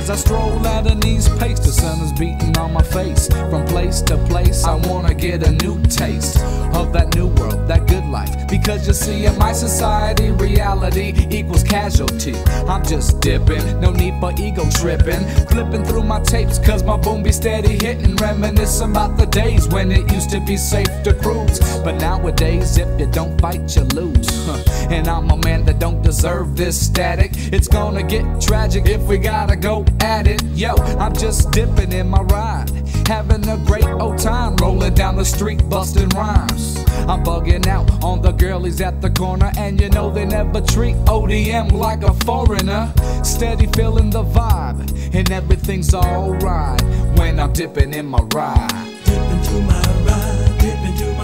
As I stroll at an east pace, the sun is beating on my face. From place to place, I wanna get a new taste of that new world, that life. Because you see, in my society, reality equals casualty. I'm just dipping, no need for ego tripping. Flipping through my tapes, cause my boom be steady hitting. Reminiscing about the days when it used to be safe to cruise. But nowadays, if you don't fight, you lose. And I'm a man that don't deserve this static. It's gonna get tragic if we gotta go at it. Yo, I'm just dipping in my ride. Having a great old time rolling down the street, busting rhymes. I'm bugging out on the girlies at the corner, and you know they never treat ODM like a foreigner. Steady feeling the vibe, and everything's alright when I'm dipping in my ride. Dip into my ride, dip into my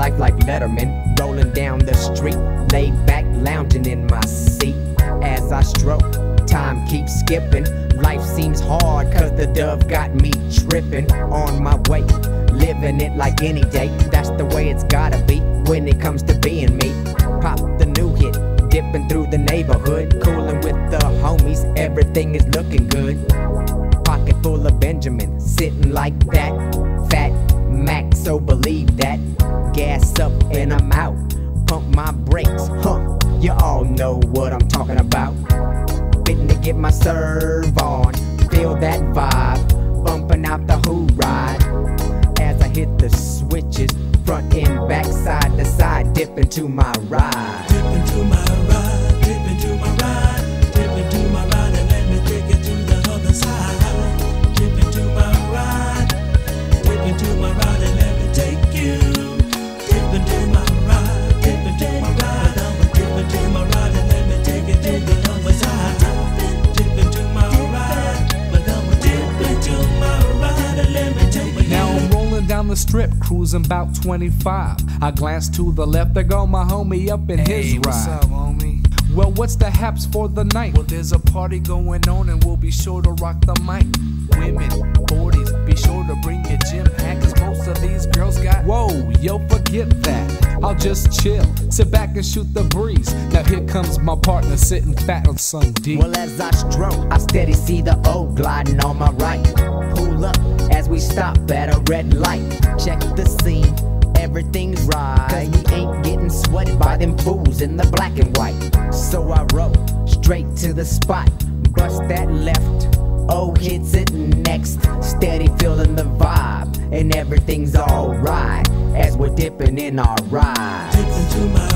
life like Letterman. Rolling down the street, laid back, lounging in my seat. As I stroke, time keeps skipping. Life seems hard, cause the dove got me tripping. On my way, living it like any day. That's the way it's gotta be when it comes to being me. Pop the new hit, dipping through the neighborhood. Cooling with the homies, everything is looking good. Pocket full of Benjamin, sitting like that. Fat Mac, so believe that. Gas up and I'm out. Pump my brakes, huh? You all know what I'm talking about. Fitting to get my serve on. Feel that vibe. Bumping out the who ride. As I hit the switches, front and back, side to side, dip into my ride. Dip into my the strip, cruising about 25. I glance to the left, there go my homie up in his ride. what's up, homie? Well, what's the haps for the night? Well, there's a party going on, and we'll be sure to rock the mic. Women, 40s, be sure to bring your gym hat, cause most of these girls got. Whoa, yo, forget that. I'll just chill, sit back and shoot the breeze. Now here comes my partner sitting fat on some D. Well, as I stroke, I steady see the O gliding on my right. Pull up as we stop at a red light. Check the scene, everything's right. Cause we ain't getting sweated by them fools in the black and white. So I roll straight to the spot, bust that left. Oh, o hits it next, steady feeling the vibe, and everything's alright as we're dipping in our ride.